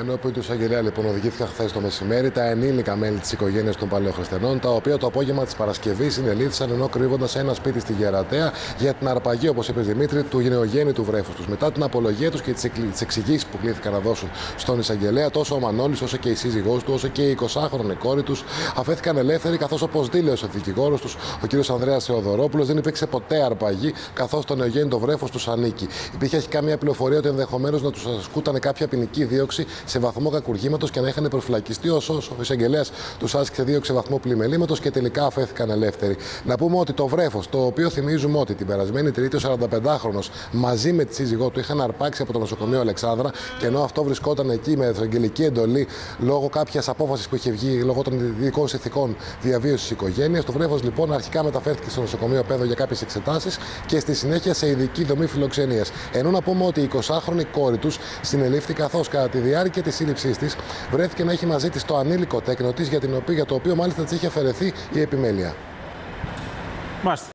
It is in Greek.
Ενώπιον του εισαγγελέα, λοιπόν, οδηγήθηκαν χθες το μεσημέρι τα ενήλικα μέλη της οικογένειας των Παλαιοχριστιανών, τα οποία το απόγευμα της Παρασκευής συνελήφθησαν ενώ κρύβοντας σε ένα σπίτι στη Γερατέα για την αρπαγή, όπως είπε Δημήτρη, του γενεογέννητου βρέφους τους. Μετά την απολογία τους και τις εξηγήσεις που κλήθηκαν να δώσουν στον εισαγγελέα, τόσο ο Μανώλης όσο και η σύζυγός του, όσο και η 20χρονη κόρη τους αφέθηκαν ελεύθεροι, καθώς όπως δήλωσε ο δικηγόρος τους, ο κ. Ανδρέας Θεοδωρόπουλος, δεν υπήρξε ποτέ αρπαγή, καθώς το νεογέννητο βρέφος τους ανήκει. Υπήρχε αρχικά καμία πληροφορία ότι ενδεχομένως να τους ασκούταν κάποια ποινική δίωξη σε βαθμό κακουργήματος και να είχαν προφυλακιστεί, ωστόσο ο εισαγγελέας τους άσκησε δίωξη σε βαθμό πλημελήματος και τελικά αφέθηκαν ελεύθεροι. Να πούμε ότι το βρέφος, το οποίο θυμίζουμε ότι την περασμένη Τρίτη ο 45χρονο μαζί με τη σύζυγό του είχαν αρπάξει από το νοσοκομείο Αλεξάνδρα και ενώ αυτό βρισκόταν εκεί με ευαγγελική εντολή λόγω κάποιας απόφασης που είχε βγει λόγω των ειδικών συνθηκών διαβίωσης της οικογένειας. Το βρέφος λοιπόν αρχικά μεταφέρθηκε στο νοσοκομείο Πέδο για κάποιες εξετάσεις και στη συνέχεια σε ειδική δομή φιλοξενίας. Ενώ να πούμε ότι η 20χρονη κόρη τους συνελήφθη καθώς κατά τη διάρκεια τη σύλληψή της βρέθηκε να έχει μαζί της το ανήλικο τέκνο της για, για το οποίο μάλιστα της είχε αφαιρεθεί η επιμέλεια. Μάλιστα.